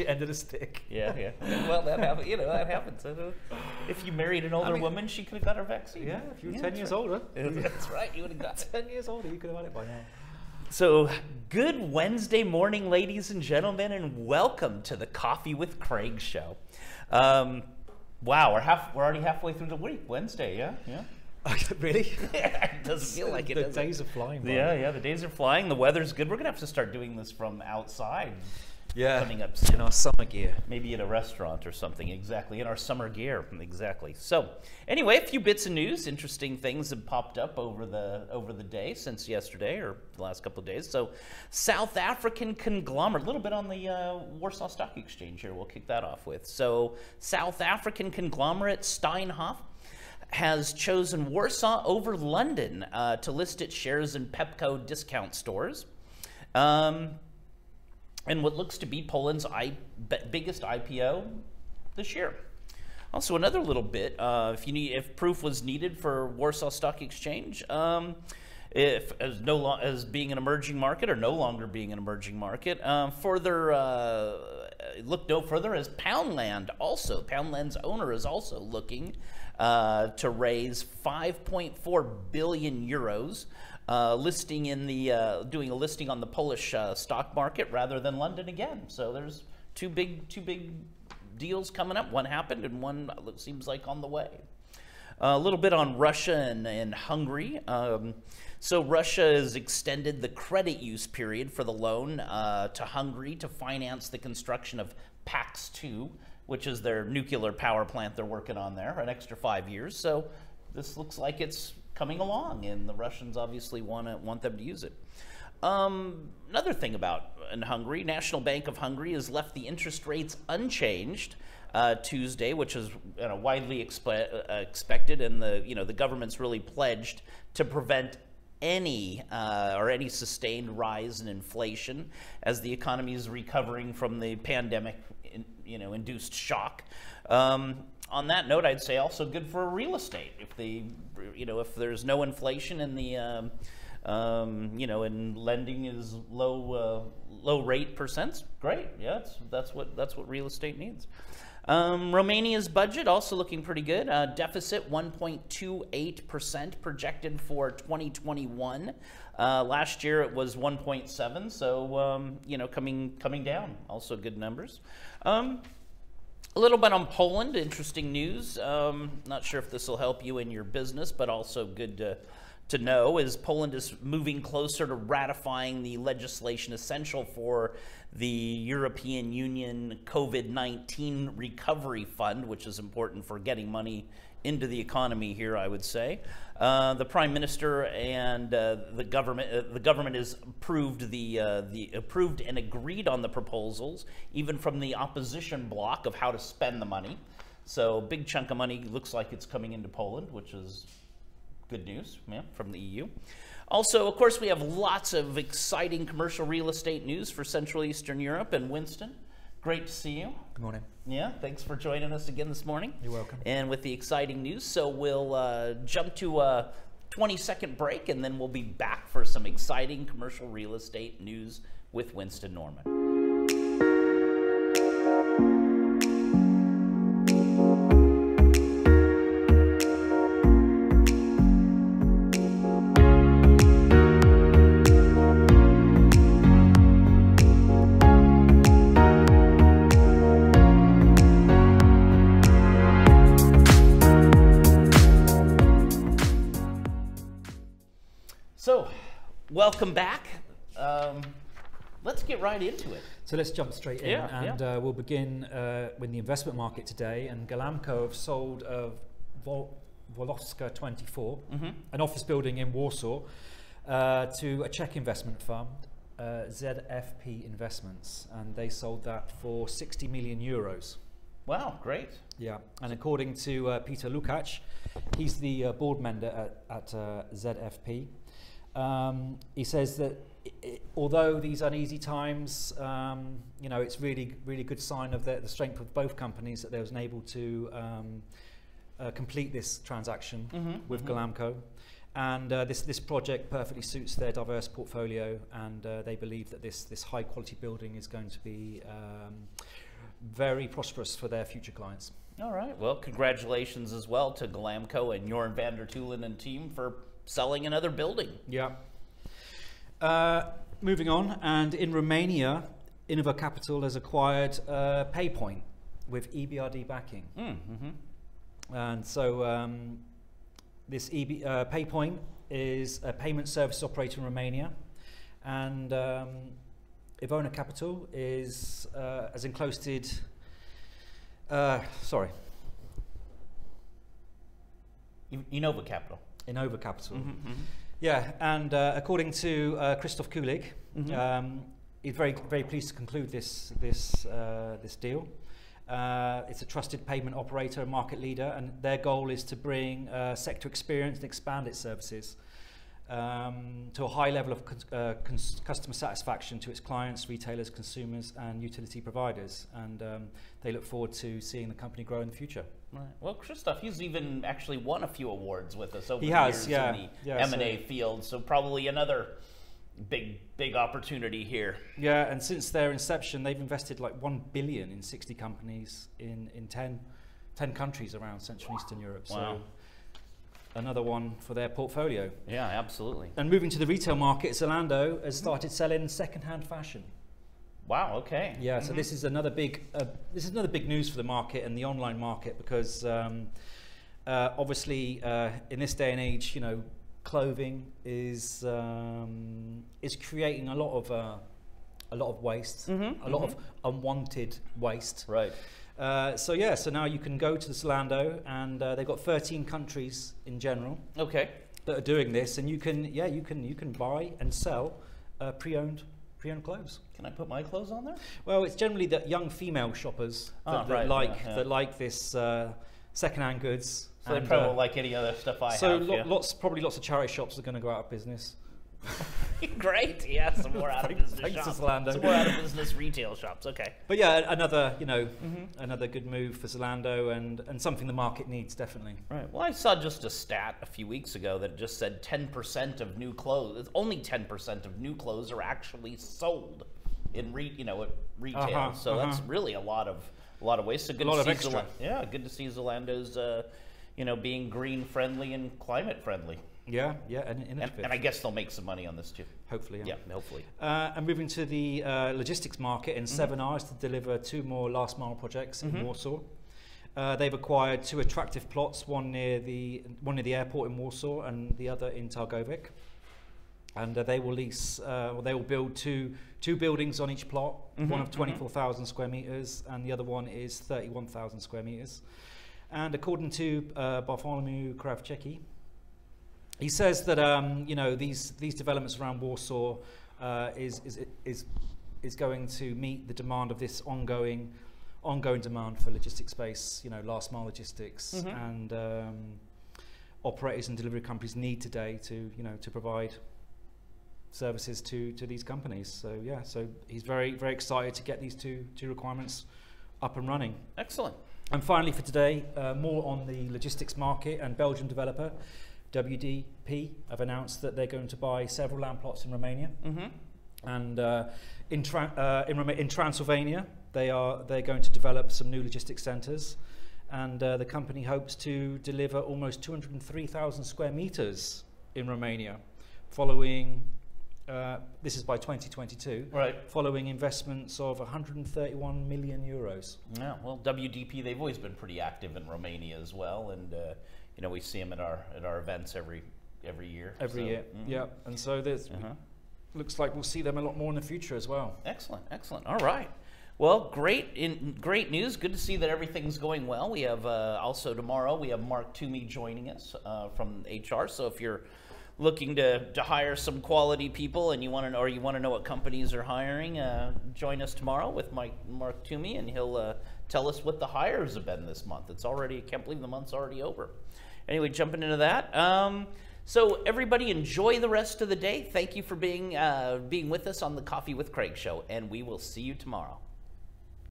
shit end of the stick. Yeah, yeah. Well, that happens. You know, that happens. If you married an older mean- woman, she could have got her vaccine. Yeah, if you were 10 years right. older. That's right. You would have got 10 years older, you could have had it by now. So, good Wednesday morning, ladies and gentlemen, and welcome to the Coffee with Craig show. Um, wow, we're half. We're already halfway through the week. Wednesday, yeah, yeah. really? it doesn't feel like it. the does it? days are flying by. Yeah, yeah. The days are flying. The weather's good. We're gonna have to start doing this from outside. Yeah. Coming up In soon. our summer gear. maybe at a restaurant or something exactly in our summer gear exactly so anyway a few bits of news interesting things have popped up over the over the day since yesterday or the last couple of days so south african conglomerate a little bit on the uh, warsaw stock exchange here we'll kick that off with so south african conglomerate steinhoff has chosen Warsaw over London uh, to list its shares in Pepco discount stores. Um, and what looks to be Poland's I, biggest IPO this year. Also, another little bit, uh, if you need, if proof was needed for Warsaw Stock Exchange, um, if as no lo- as being an emerging market or no longer being an emerging market, uh, further uh, look no further as Poundland also Poundland's owner is also looking uh, to raise 5.4 billion euros uh, listing in the uh, doing a listing on the Polish uh, stock market rather than London again. So there's two big two big deals coming up. One happened and one uh, seems like on the way. a little bit on Russia and, and Hungary. Um, so Russia has extended the credit use period for the loan uh, to Hungary to finance the construction of Paks 2, which is their nuclear power plant they're working on there, an extra five years. So this looks like it's coming along, and the Russians obviously want to want them to use it. Um, another thing about in Hungary, National Bank of Hungary has left the interest rates unchanged uh, Tuesday, which is you know, widely expe- uh, expected, and the you know the government's really pledged to prevent any uh, or any sustained rise in inflation as the economy is recovering from the pandemic, in, you know, induced shock. Um, on that note, I'd say also good for real estate. If the, you know, if there's no inflation and the, um, um, you know, and lending is low, uh, low rate percents, great. Yeah, that's, that's what that's what real estate needs. Um, Romania's budget also looking pretty good. Uh, deficit 1.28% projected for 2021. Uh, last year it was 1.7, so um, you know coming coming down. Also good numbers. Um, a little bit on Poland, interesting news. Um, not sure if this will help you in your business, but also good to, to know is Poland is moving closer to ratifying the legislation essential for the European Union COVID 19 Recovery Fund, which is important for getting money into the economy here, I would say. Uh, the prime minister and uh, the government, uh, the government has approved the uh, the approved and agreed on the proposals, even from the opposition bloc of how to spend the money. So, big chunk of money looks like it's coming into Poland, which is good news yeah, from the EU. Also, of course, we have lots of exciting commercial real estate news for Central Eastern Europe and Winston. Great to see you. Good morning. Yeah, thanks for joining us again this morning. You're welcome. And with the exciting news, so we'll uh, jump to a 20 second break and then we'll be back for some exciting commercial real estate news with Winston Norman. Welcome back. Um, let's get right into it. So let's jump straight in, Yeah, and Uh, we'll begin uh, with the investment market today. And Ghelamco have sold uh, Vol- Woloska 24, an office building in Warsaw, uh, to a Czech investment fund, uh, ZFP Investments, and they sold that for 60 million euros. Wow, great. Yeah, and according to uh, Peter Lukács, he's the uh, board member at, at uh, ZFP. Um, he says that i i although these uneasy times, um, you know, it's really, really good sign of the, the strength of both companies that they was able to um, uh, complete this transaction Mhm, with mhm. Ghelamco. And uh, this, this project perfectly suits their diverse portfolio, and uh, they believe that this, this high quality building is going to be um, very prosperous for their future clients. All right. Well, congratulations as well to Ghelamco and Jeroen van der Toolen and team for selling another building. Yeah. Uh, moving on, and in Romania, Innova Capital has acquired uh, PayPoint with EBRD backing. Mm, hmm And so um, this EB, uh, PayPoint is a payment service operator in Romania, and um, Ivona Capital is uh, has enclosed. Uh, sorry, Innova Capital. in overcapital. Mm -hmm, mm -hmm. Yeah, and uh, according to uh, Christoph Kulig, mm -hmm. um, he's very very pleased to conclude this this uh, this deal. Uh, it's a trusted payment operator, market leader, and their goal is to bring uh, sector experience and expand its services. Um, to a high level of uh, cons- customer satisfaction to its clients, retailers, consumers, and utility providers. And um, they look forward to seeing the company grow in the future. Right. Well, Christoph, he's even actually won a few awards with us over He the has, years yeah, in the yeah, M&A field. So probably another big, big opportunity here. Yeah, and since their inception, they've invested like 1 billion in 60 companies in, in 10, 10 countries around Central and Eastern Europe. Wow. Another one for their portfolio. Yeah, absolutely. And moving to the retail market, Zalando has started selling second-hand fashion. Wow. Okay. Yeah, so Mhm. this is another big uh, this is another big news for the market and the online market because um, uh, obviously uh, in this day and age, you know, clothing is um, is creating a lot of uh, a lot of waste, Mhm, a lot of unwanted waste. Right. Uh, so yeah, so now you can go to the Zalando and uh, they've got 13 countries in general Okay. that are doing this, and you can yeah you can you can buy and sell uh, pre-owned pre-owned clothes. Can I put my clothes on there? Well, it's generally that young female shoppers that, Ah, that right, like yeah, yeah. that like this uh, second-hand goods. So they probably uh, won't like any other stuff I so have. lo- yeah. lots, probably lots of charity shops are going to go out of business. Great. Yeah, some more out of business thanks to shops. Zalando. Some more out of business retail shops. Okay. But yeah, another you know Mm-hmm. another good move for Zalando and and something the market needs definitely. Right. Well, I saw just a stat a few weeks ago that just said 10% of new clothes, only 10% of new clothes are actually sold in re, you know, at retail. Uh-huh, so that's uh-huh. really a lot of a lot of waste. So good lot to of see extra. Zala- yeah, good to see Zalando's uh, you know, being green friendly and climate friendly. Yeah, yeah, and And, and I guess they'll make some money on this too. hopefully. Yeah, hopefully. Uh, and moving to the uh, logistics market in 7R to deliver two more last mile projects in Mhm. Warsaw. Uh, they've acquired two attractive plots, one near the one near the airport in Warsaw and the other in Targówek. And uh, they will lease, uh, well, they will build two two buildings on each plot. Mhm, One of mhm. 24,000 square meters, and the other one is 31,000 square meters. And according to uh, Bartholomew Kravchecki, he says that um, you know these these developments around Warsaw uh, is, is is is going to meet the demand of this ongoing ongoing demand for logistics space. You know, last mile logistics Mhm. and um, operators and delivery companies need today to you know to provide services to to these companies. So yeah, so he's very very excited to get these two two requirements up and running. Excellent. And finally, for today, uh, more on the logistics market and Belgian developer WDP have announced that they're going to buy several land plots in Romania Mm-hmm. and uh, in, Tra- uh, in, in Transylvania they are they're going to develop some new logistics centres and uh, the company hopes to deliver almost 203,000 square meters in Romania following uh, this is by 2022 Right. following investments of 131 million euros. Yeah, well, WDP they've always been pretty active in Romania as well, and uh, you know we see them at our at our events every every year. Every so, year, mhm. yeah, and so there's Uh-huh. looks like we'll see them a lot more in the future as well. Excellent, excellent. All right. Well, great in great news. Good to see that everything's going well. We have uh, also tomorrow we have Mark Toomey joining us uh, from HR. So if you're looking to, to hire some quality people and you want to know or you want to know what companies are hiring, uh, join us tomorrow with Mike Mark Toomey and he'll uh, tell us what the hires have been this month. It's already I can't believe the month's already over. Anyway, jumping into that. Um, so everybody enjoy the rest of the day. Thank you for being uh, being with us on the Coffee with Craig show, and we will see you tomorrow.